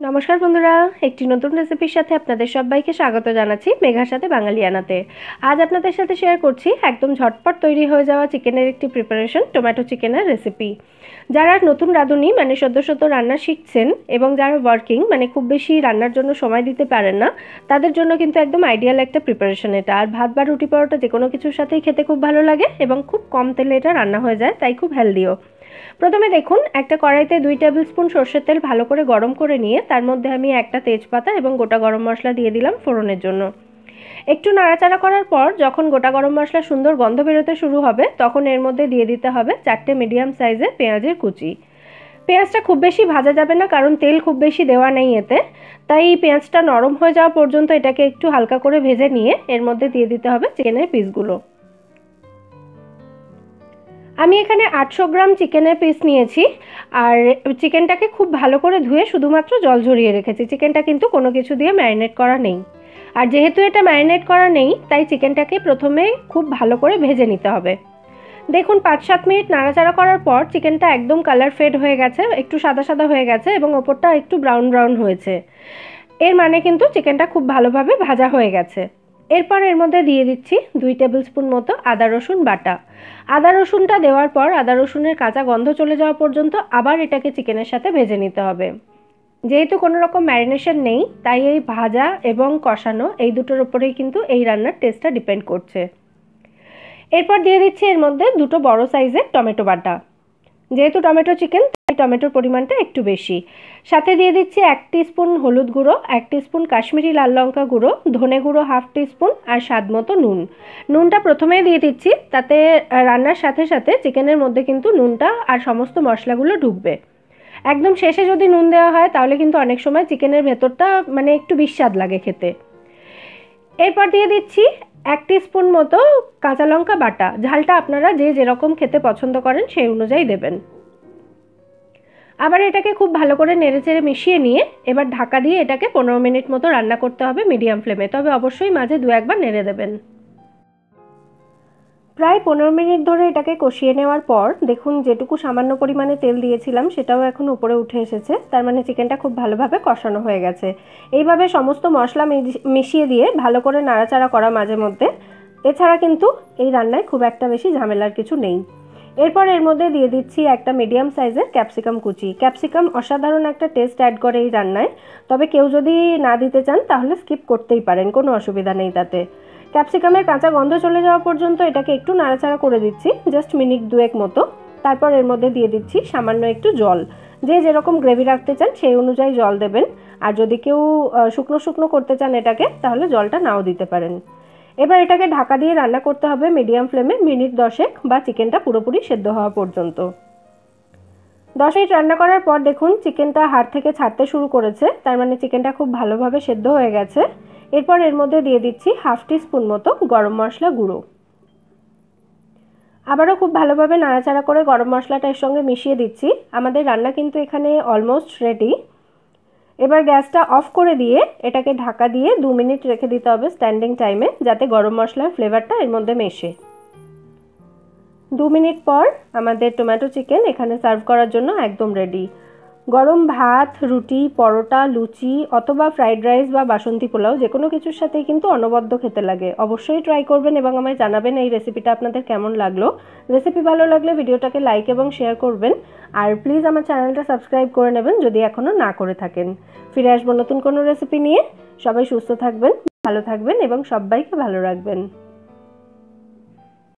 নমস্কার বন্ধুরা, একটি নতুন রেসিপির সাথে আপনাদের সবাইকে স্বাগত জানাচ্ছি মেঘার সাথে বাঙালিয়ানাতে আজ আপনাদের সাথে শেয়ার করছি একদম ঝটপট তৈরি হয়ে যাওয়া চিকেনের একটি প্রিপারেশন টমেটো চিকেনের রেসিপি যারা নতুন রাঁধুনি মানে সদ্য সদ্য রান্না শিখছেন এবং যারা ওয়ার্কিং মানে খুব বেশি রান্নার জন্য সময় দিতে পারেন না, তাদের জন্য কিন্তু একদম আইডিয়াল একটা প্রিপারেশন এটা। আর ভাত বা রুটি পরোটা যে কোনো কিছুর সাথেই খেতে খুব ভালো লাগে এবং খুব কম তেলে এটা রান্না হয়ে যায়, তাই খুব হেলদিও প্রথমে দেখুন, একটা কড়াইতে দুই টেবিল স্পুন সর্ষের তেল ভালো করে গরম করে নিয়ে তার মধ্যে আমি একটা তেজপাতা এবং গোটা গরম মশলা দিয়ে দিলাম ফোড়নের জন্য। একটু নাড়াচাড়া করার পর যখন গোটা গরম মশলা সুন্দর গন্ধ বেরোতে শুরু হবে, তখন এর মধ্যে দিয়ে দিতে হবে চারটে মিডিয়াম সাইজের পেঁয়াজের কুচি। পেঁয়াজটা খুব বেশি ভাজা যাবে না, কারণ তেল খুব বেশি দেওয়া নেই এতে। তাই পেঁয়াজটা নরম হয়ে যাওয়া পর্যন্ত এটাকে একটু হালকা করে ভেজে নিয়ে এর মধ্যে দিয়ে দিতে হবে চিকেনের পিসগুলো আমি এখানে আটশো গ্রাম চিকেনের পিস নিয়েছি, আর চিকেনটাকে খুব ভালো করে ধুয়ে শুধুমাত্র জল ঝরিয়ে রেখেছি। চিকেনটা কিন্তু কোনো কিছু দিয়ে ম্যারিনেট করা নেই। আর যেহেতু এটা ম্যারিনেট করা নেই, তাই চিকেনটাকে প্রথমে খুব ভালো করে ভেজে নিতে হবে। দেখুন, পাঁচ সাত মিনিট নাড়াচাড়া করার পর চিকেনটা একদম কালার ফেড হয়ে গেছে, একটু সাদা সাদা হয়ে গেছে এবং ওপরটা একটু ব্রাউন ব্রাউন হয়েছে। এর মানে কিন্তু চিকেনটা খুব ভালোভাবে ভাজা হয়ে গেছে। এরপর এর মধ্যে দিয়ে দিচ্ছি দুই টেবিল স্পুন মতো আদা রসুন বাটা। আদা রসুনটা দেওয়ার পর আদা রসুনের কাঁচা গন্ধ চলে যাওয়া পর্যন্ত আবার এটাকে চিকেনের সাথে ভেজে নিতে হবে। যেহেতু কোনো রকম ম্যারিনেশন নেই, তাই এই ভাজা এবং কষানো এই দুটোর ওপরেই কিন্তু এই রান্নার টেস্টটা ডিপেন্ড করছে। এরপর দিয়ে দিচ্ছি এর মধ্যে দুটো বড় সাইজের টমেটো বাটা। যেহেতু টমেটো চিকেন টমেটোর পরিমাণটা একটু বেশি। সাথে দিয়ে দিচ্ছি এক স্পুন হলুদ গুঁড়ো, এক স্পুন কাশ্মীরি লাল লঙ্কা গুঁড়ো, ধনে গুঁড়ো হাফ স্পুন আর স্বাদ মতো নুন। নুনটা প্রথমেই দিয়ে দিচ্ছি, তাতে রান্নার সাথে সাথে চিকেনের মধ্যে কিন্তু নুনটা আর সমস্ত মশলাগুলো ঢুকবে। একদম শেষে যদি নুন দেওয়া হয়, তাহলে কিন্তু অনেক সময় চিকেনের ভেতরটা মানে একটু বিস্বাদ লাগে খেতে। এরপর দিয়ে দিচ্ছি এক স্পুন মতো কাঁচা লঙ্কা বাটা। ঝালটা আপনারা যে যেরকম খেতে পছন্দ করেন, সেই অনুযায়ী দেবেন। আবার এটাকে খুব ভালো করে নেড়েচেড়ে মিশিয়ে নিয়ে এবার ঢাকা দিয়ে এটাকে পনেরো মিনিট মতো রান্না করতে হবে মিডিয়াম ফ্লেমে। তবে অবশ্যই মাঝে দু একবার নেড়ে দেবেন। প্রায় পনেরো মিনিট ধরে এটাকে কষিয়ে নেওয়ার পর দেখুন যেটুকু সামান্য পরিমাণে তেল দিয়েছিলাম সেটাও এখন উপরে উঠে এসেছে। তার মানে চিকেনটা খুব ভালোভাবে কষানো হয়ে গেছে। এইভাবে সমস্ত মশলা মিশিয়ে দিয়ে ভালো করে নাড়াচাড়া করা মাঝে মধ্যে। এছাড়া কিন্তু এই রান্নায় খুব একটা বেশি ঝামেলার কিছু নেই। এরপর এর মধ্যে দিয়ে দিচ্ছি একটা মিডিয়াম সাইজের ক্যাপসিকাম কুচি। ক্যাপসিকাম অসাধারণ একটা টেস্ট অ্যাড করে এই রান্নায়। তবে কেউ যদি না দিতে চান, তাহলে স্কিপ করতেই পারেন, কোনো অসুবিধা নেই তাতে। ক্যাপসিকামের কাঁচা গন্ধ চলে যাওয়া পর্যন্ত এটাকে একটু নাড়াচাড়া করে দিচ্ছি জাস্ট মিনিট দুয়েক মতো। তারপর এর মধ্যে দিয়ে দিচ্ছি সামান্য একটু জল। যে যেরকম গ্রেভি রাখতে চান, সেই অনুযায়ী জল দেবেন। আর যদি কেউ শুকনো শুকনো করতে চান এটাকে, তাহলে জলটা নাও দিতে পারেন। এবার এটাকে ঢাকা দিয়ে রান্না করতে হবে মিডিয়াম ফ্লেমে মিনিট দশেক বা চিকেনটা পুরোপুরি সেদ্ধ হওয়া পর্যন্ত। দশ মিনিট রান্না করার পর দেখুন চিকেনটা হাড় থেকে ছাড়তে শুরু করেছে, তার মানে চিকেনটা খুব ভালোভাবে সেদ্ধ হয়ে গেছে। এরপর এর মধ্যে দিয়ে দিচ্ছি হাফ টি স্পুন মতো গরম মশলা গুঁড়ো। আবারও খুব ভালোভাবে নাড়াচাড়া করে গরম মশলাটা এর সঙ্গে মিশিয়ে দিচ্ছি। আমাদের রান্না কিন্তু এখানে অলমোস্ট রেডি এবার গ্যাসটা অফ করে দিয়ে এটাকে ঢাকা দিয়ে দু মিনিট রেখে দিতে হবে স্ট্যান্ডিং টাইমে, যাতে গরম মশলার ফ্লেভারটা এর মধ্যে মেশে। দু মিনিট পর আমাদের টমেটো চিকেন এখানে সার্ভ করার জন্য একদম রেডি। গরম ভাত, রুটি, পরোটা, লুচি অথবা ফ্রাইড রাইস বা বাসন্তী পোলাও যে কোনো কিছুর সাথেই কিন্তু অনবদ্য খেতে লাগে। অবশ্যই ট্রাই করবেন এবং আমায় জানাবেন এই রেসিপিটা আপনাদের কেমন লাগল। রেসিপি ভালো লাগলে ভিডিওটাকে লাইক এবং শেয়ার করবেন। আর প্লিজ আমার চ্যানেলটা সাবস্ক্রাইব করে নেবেন যদি এখনও না করে থাকেন। ফিরে আসব নতুন কোনো রেসিপি নিয়ে। সবাই সুস্থ থাকবেন, ভালো থাকবেন এবং সবাইকে ভালো রাখবেন।